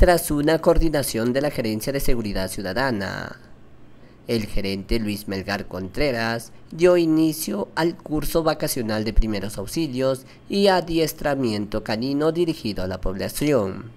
tras una coordinación de la Gerencia de Seguridad Ciudadana. El gerente Luis Melgar Contreras dio inicio al curso vacacional de primeros auxilios y adiestramiento canino dirigido a la población.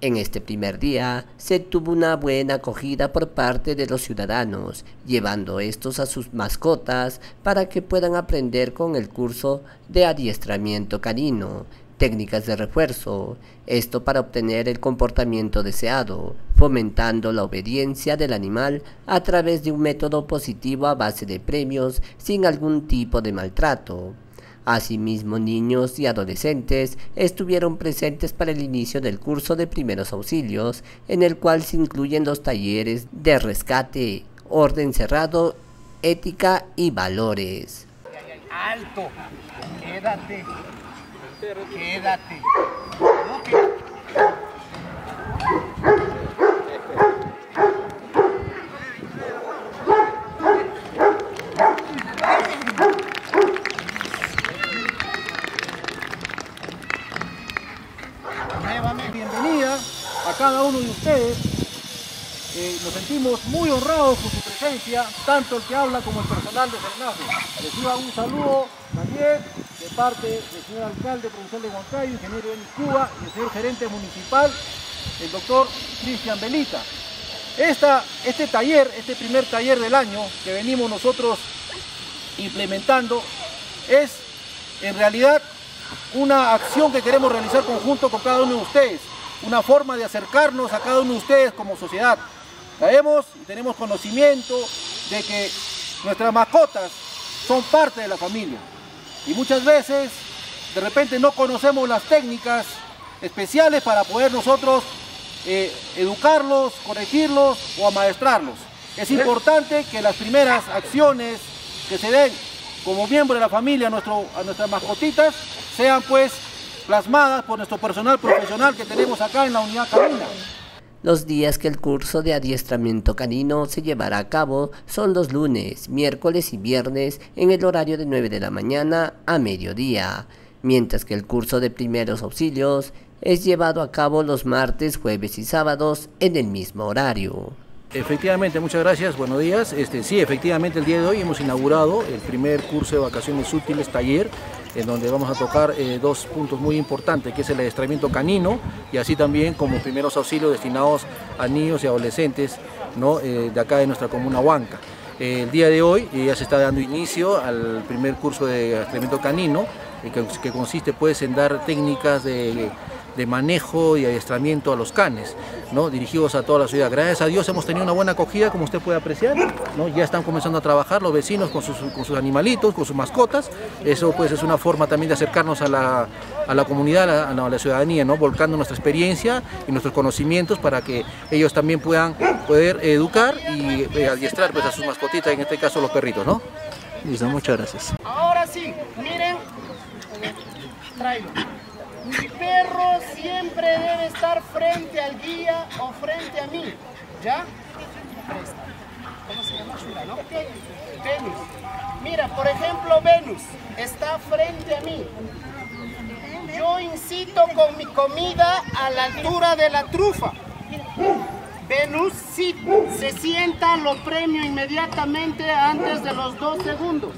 En este primer día se tuvo una buena acogida por parte de los ciudadanos, llevando estos a sus mascotas para que puedan aprender con el curso de adiestramiento canino, técnicas de refuerzo, esto para obtener el comportamiento deseado, fomentando la obediencia del animal a través de un método positivo a base de premios sin algún tipo de maltrato. Asimismo, niños y adolescentes estuvieron presentes para el inicio del curso de primeros auxilios, en el cual se incluyen los talleres de rescate, orden cerrado, ética y valores. Alto, quédate, quédate. bienvenida a cada uno de ustedes. Eh, nos sentimos muy honrados por su presencia, tanto el que habla como el personal de Serenaje. Reciban un saludo también de parte del señor alcalde provincial de Huancayo, ingeniero Denis Cuba, y el señor gerente municipal, el doctor Cristian Belita. Esta, este taller, este primer taller del año que venimos nosotros implementando, es en realidad una acción que queremos realizar conjunto con cada uno de ustedes, una forma de acercarnos a cada uno de ustedes como sociedad. Sabemos y tenemos conocimiento de que nuestras mascotas son parte de la familia y muchas veces de repente no conocemos las técnicas especiales para poder nosotros eh, educarlos, corregirlos o amaestrarlos. Es importante que las primeras acciones que se den como miembro de la familia a, nuestro, a nuestras mascotitas sean pues plasmadas por nuestro personal profesional que tenemos acá en la unidad canina. Los días que el curso de adiestramiento canino se llevará a cabo son los lunes, miércoles y viernes en el horario de 9 de la mañana a mediodía, mientras que el curso de primeros auxilios es llevado a cabo los martes, jueves y sábados en el mismo horario. Efectivamente, muchas gracias, buenos días. Este, sí, efectivamente el día de hoy hemos inaugurado el primer curso de vacaciones útiles taller, en donde vamos a tocar eh, dos puntos muy importantes, que es el adiestramiento canino y así también como primeros auxilios destinados a niños y adolescentes ¿no? Eh, de acá de nuestra comuna Huanca. el día de hoy eh, ya se está dando inicio al primer curso de adiestramiento canino, que, que consiste pues en dar técnicas de de manejo y adiestramiento a los canes, ¿no? dirigidos a toda la ciudad. Gracias a Dios hemos tenido una buena acogida, como usted puede apreciar, ¿no? ya están comenzando a trabajar los vecinos con sus, con sus animalitos, con sus mascotas, eso pues es una forma también de acercarnos a la, a la comunidad, a la, ciudadanía, ¿no? volcando nuestra experiencia y nuestros conocimientos para que ellos también puedan poder educar y eh, adiestrar pues, a sus mascotitas, en este caso los perritos. ¿no? Listo, muchas gracias. Ahora sí, miren, traigo. Mi perro siempre debe estar frente al guía o frente a mí. ¿Ya? ¿Cómo se llama? Shura, ¿no? Venus. Mira, por ejemplo, Venus está frente a mí. Yo incito con mi comida a la altura de la trufa. Venus sí se sienta, lo premio inmediatamente antes de los dos segundos.